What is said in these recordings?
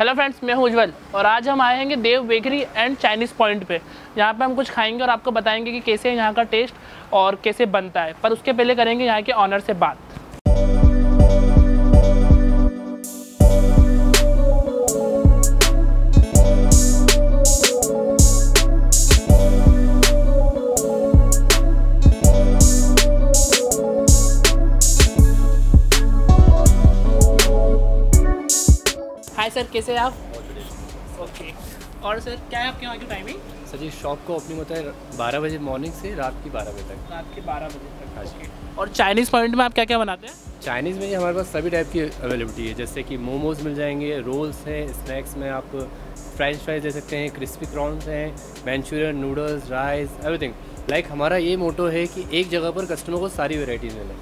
Hello friends मैं हूँ उज्जवल और आज हम आए हैं Dev bakery and Chinese point पे। यहाँ पे हम कुछ खाएँगे और आपको बताएँगे कि कैसे यहाँ का टेस्ट और कैसे बनता है। पर उसके पहले करेंगे यहाँ के ऑनर से बात। हाय सर कैसे हैं आप? ओके और सर क्या है आपके यहाँ की टाइमिंग सर जी शॉप को ओपनिंग होता है बारह बजे मॉर्निंग से रात की बारह बजे तक। रात के बारह बजे तक हाँ जी। और चाइनीज़ पॉइंट में आप क्या क्या बनाते हैं? चाइनीज़ में हमारे पास सभी टाइप की अवेलेबिलिटी है जैसे कि मोमोज मिल जाएँगे रोल्स हैं स्नैक्स में आप फ्रेंच फ्राइज दे सकते हैं क्रिस्पी प्रॉन्स हैं Manchurian noodles rice everything like हमारा ये मोटो है कि एक जगह पर कस्टमर को सारी वेराइटीज़ मिलें।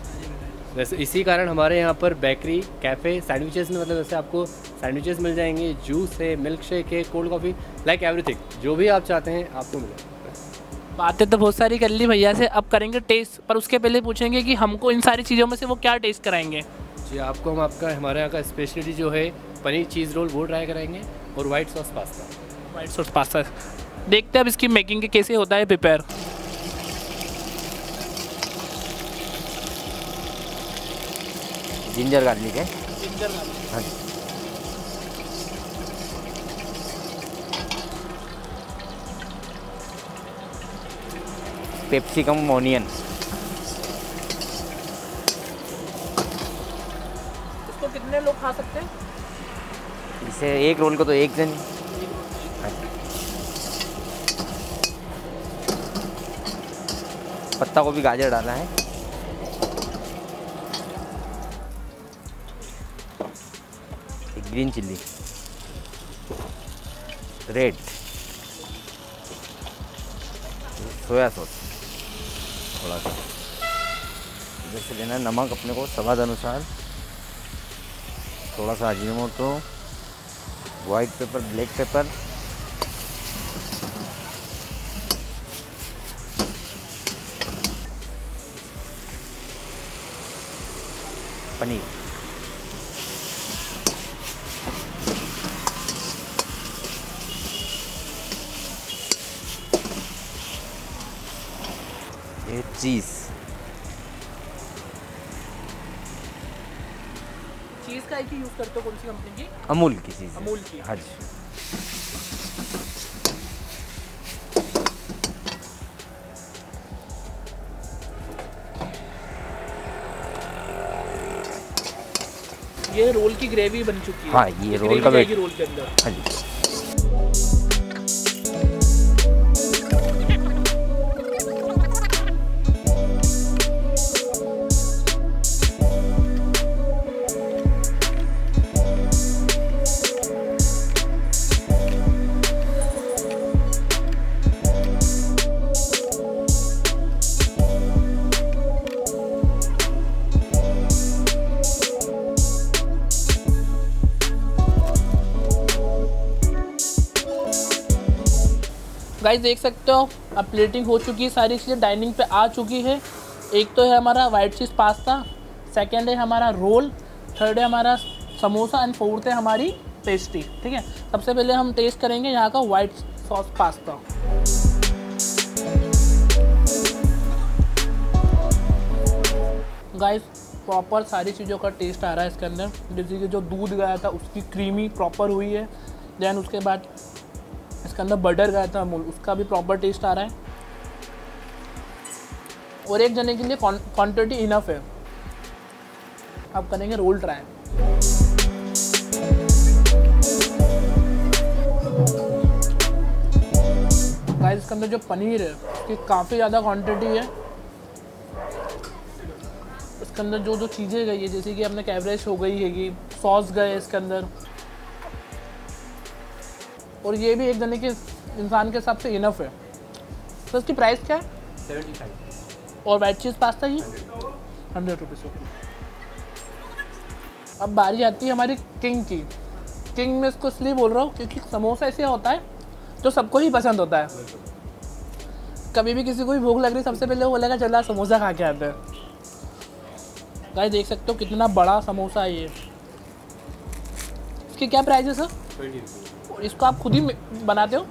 वैसे इसी कारण हमारे यहाँ पर बेकरी कैफ़े सैंडविचेस में मतलब जैसे आपको सैंडविचेस मिल जाएँगे जूस है मिल्क शेक है कोल्ड कॉफ़ी लाइक एवरीथिंग जो भी आप चाहते हैं आपको मिलेगा। बातें तो बहुत सारी कर ली भैया से। अब करेंगे टेस्ट पर उसके पहले पूछेंगे कि हमको इन सारी चीज़ों में से वो क्या टेस्ट कराएँगे? जी आपको हम आपका हमारे यहाँ का स्पेशलिटी जो है पनीर चीज़ रोल वो ट्राई कराएँगे और white sauce pasta white sauce pasta देखते हैं अब इसकी मेकिंग के कैसे होता है प्रिपेयर जिंजर गार्लिक है हाँ। जी पेप्सिकम ऑनियन इसको कितने लोग खा सकते हैं? इसे एक रोल को तो एक जन। हाँ। पत्ता गोभी गाजर डाला है। Green chilli. Red soya sauce. थोड़ा सा। इधर से लेना नमक अपने को स्वाद अनुसार। थोड़ा सा Ajinomoto white pepper black pepper paneer. Cheese. Cheese का एक यूज़ करते हो कौन सी कंपनी की? अमूल की चीज़ अमूल की। हाँ जी। ये रोल की ग्रेवी बन चुकी है। हाँ, ये रोल का रोल के अंदर। हाँ जी। गाइस देख सकते हो, अब प्लेटिंग हो चुकी है सारी चीज़ें डाइनिंग पे आ चुकी है। एक तो है हमारा वाइट चीज़ पास्ता सेकंड है हमारा रोल थर्ड है हमारा समोसा एंड फोर्थ है हमारी पेस्ट्री ठीक है? सबसे पहले हम टेस्ट करेंगे यहाँ का white sauce pasta guys proper सारी चीज़ों का टेस्ट आ रहा है इसके अंदर। जैसे कि जो दूध गया था, उसकी क्रीमी प्रॉपर हुई है। देन उसके बाद इसके अंदर बटर गया था अमूल उसका भी प्रॉपर टेस्ट आ रहा है। और एक जने के लिए क्वांटिटी इनफ है। अब करेंगे रोल ट्राई गाइस इसके अंदर जो पनीर है, उसकी काफ़ी ज़्यादा क्वांटिटी है। इसके अंदर जो जो चीज़ें गई है, जैसे कि अपने कैवरेज हो गई हैगी सॉस गए इसके अंदर। और ये भी एक जने के इंसान के हिसाब से इनफ है। तो इसकी प्राइस क्या है? और वाइट चीज़ पास्ता ही हंड्रेड रुपीज़ ओके अब बारी आती है हमारी किंग की। किंग में इसको इसलिए बोल रहा हूँ क्योंकि समोसा ऐसे होता है जो सबको ही पसंद होता है। कभी भी किसी को भी भूख लग रही सबसे पहले वो बोलेगा चला समोसा खा के आते हैं। गाइस देख सकते हो कितना बड़ा समोसा है ये। इसकी क्या प्राइस है सर इसको आप खुद ही बनाते हो?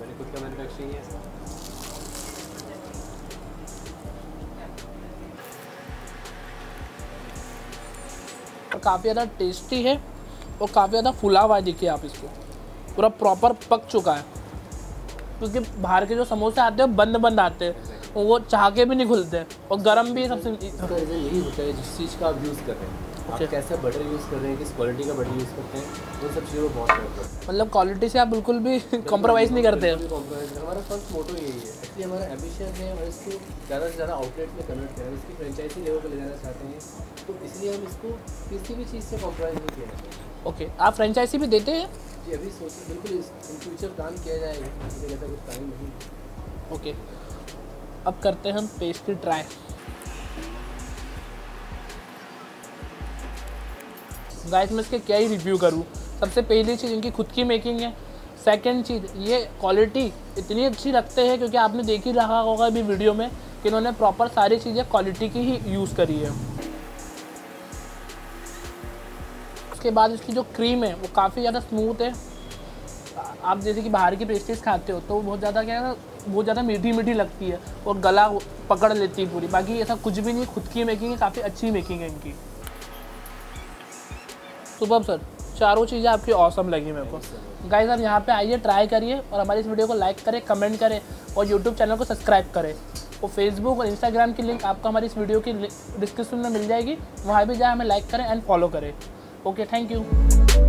है काफ़ी ज़्यादा टेस्टी है और काफ़ी ज़्यादा फुला हुआ है देखिए आप इसको। पूरा प्रॉपर पक चुका है। क्योंकि बाहर के जो समोसे आते हैं बंद बंद आते हैं। वो चाह के भी नहीं खुलते। और गर्म भी सबसे यही होता है जिस चीज़ का आप यूज़ कर रहे हैं। आप. कैसा बटर यूज़ कर रहे हैं किस क्वालिटी का बटर यूज़ करते हैं उन सब चीज़ों बहुत है। मतलब क्वालिटी से आप बिल्कुल भी कॉम्प्रोमाइज़ नहीं करते। नहीं। हमारा फ़र्स्ट मोटो यही है एक्चुअली हमारा एम्बिशन है और इसको ज़्यादा से ज़्यादा आउटलेट में कन्वर्ट करें इसकी फ्रेंचाइजी लेवल पर ले जाना चाहते हैं। तो इसलिए हम इसको किसी भी चीज़ से कॉम्प्रोमाइज़ नहीं किया ओके आप फ्रेंचाइजी भी देते हैं? जी अभी सोच बिल्कुल इन फ्यूचर प्लान किया जाएगा कुछ टाइम नहीं ओके अब करते हैं हम पेस्ट्री ट्राई गाइस मैं इसके क्या ही रिव्यू करूँ? सबसे पहली चीज़ इनकी खुद की मेकिंग है। सेकंड चीज़, ये क्वालिटी इतनी अच्छी रखते हैं, क्योंकि आपने देख ही रहा होगा अभी वीडियो में कि इन्होंने प्रॉपर सारी चीज़ें क्वालिटी की ही यूज़ करी है। उसके बाद इसकी जो क्रीम है, वो काफ़ी ज़्यादा स्मूथ है। आप जैसे कि बाहर की पेस्ट्रीज खाते हो तो बहुत ज़्यादा क्या है, बहुत ज़्यादा मीठी मीठी लगती है और गला पकड़ लेती है पूरी। बाकी ऐसा कुछ भी नहीं, खुद की मेकिंग है, काफ़ी अच्छी मेकिंग है इनकी। सुबह सर, चारों चीज़ें आपकी औसम लगी मेरे को। गाइस आप यहाँ पे आइए ट्राई करिए और हमारी इस वीडियो को लाइक करें कमेंट करें और यूट्यूब चैनल को सब्सक्राइब करें। और फेसबुक और इंस्टाग्राम की लिंक आपको हमारी इस वीडियो की डिस्क्रिप्शन में मिल जाएगी। वहाँ भी जाए, हमें लाइक करें एंड फॉलो करें। Okay thank you